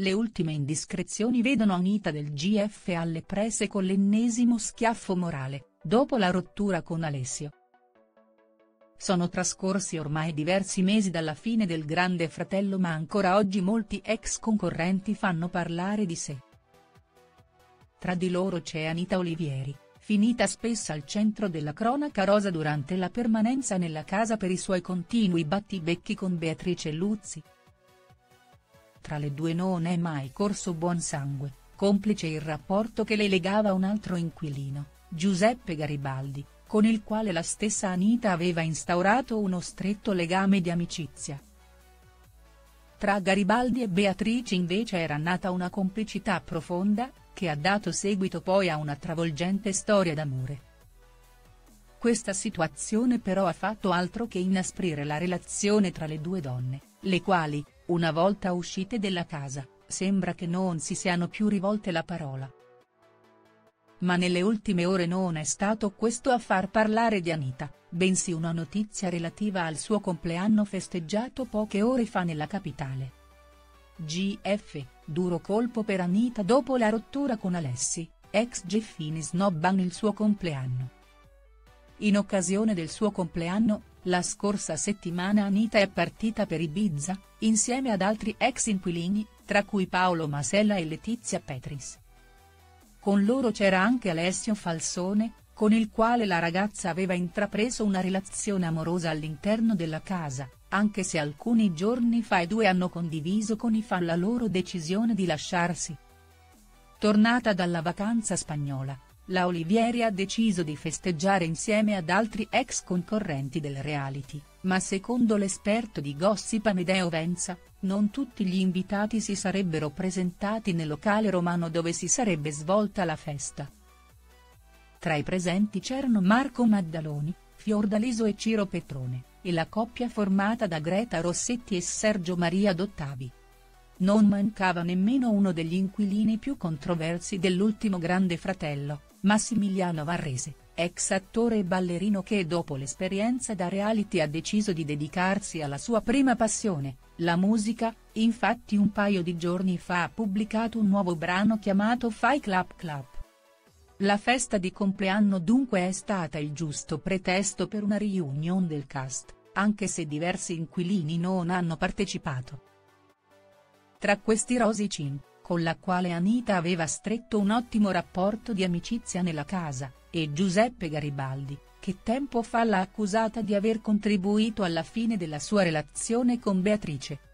Le ultime indiscrezioni vedono Anita del GF alle prese con l'ennesimo schiaffo morale, dopo la rottura con Alessio. Sono trascorsi ormai diversi mesi dalla fine del Grande Fratello ma ancora oggi molti ex concorrenti fanno parlare di sé. Tra di loro c'è Anita Olivieri, finita spesso al centro della cronaca rosa durante la permanenza nella casa per i suoi continui battibecchi con Beatrice Luzzi. Tra le due non è mai corso buon sangue, complice il rapporto che le legava un altro inquilino, Giuseppe Garibaldi, con il quale la stessa Anita aveva instaurato uno stretto legame di amicizia. Tra Garibaldi e Beatrice invece era nata una complicità profonda, che ha dato seguito poi a una travolgente storia d'amore. Questa situazione però ha fatto altro che inasprire la relazione tra le due donne, le quali, una volta uscite della casa, sembra che non si siano più rivolte la parola. Ma nelle ultime ore non è stato questo a far parlare di Anita, bensì una notizia relativa al suo compleanno festeggiato poche ore fa nella capitale. GF, duro colpo per Anita dopo la rottura con Alessi, ex Geffini snobbano il suo compleanno. In occasione del suo compleanno, la scorsa settimana Anita è partita per Ibiza, insieme ad altri ex inquilini, tra cui Paolo Masella e Letizia Petris. Con loro c'era anche Alessio Falsone, con il quale la ragazza aveva intrapreso una relazione amorosa all'interno della casa, anche se alcuni giorni fa i due hanno condiviso con i fan la loro decisione di lasciarsi. Tornata dalla vacanza spagnola, la Olivieri ha deciso di festeggiare insieme ad altri ex concorrenti del reality, ma secondo l'esperto di Gossip Amedeo Venza, non tutti gli invitati si sarebbero presentati nel locale romano dove si sarebbe svolta la festa. Tra i presenti c'erano Marco Maddaloni, Fiordaliso e Ciro Petrone e la coppia formata da Greta Rossetti e Sergio Maria Dottavi. Non mancava nemmeno uno degli inquilini più controversi dell'ultimo Grande Fratello, Massimiliano Varrese, ex attore e ballerino che dopo l'esperienza da reality ha deciso di dedicarsi alla sua prima passione, la musica, infatti un paio di giorni fa ha pubblicato un nuovo brano chiamato Fai Clap Clap. La festa di compleanno dunque è stata il giusto pretesto per una reunion del cast, anche se diversi inquilini non hanno partecipato. Tra questi Rosy Chin, con la quale Anita aveva stretto un ottimo rapporto di amicizia nella casa, e Giuseppe Garibaldi, che tempo fa l'ha accusata di aver contribuito alla fine della sua relazione con Beatrice.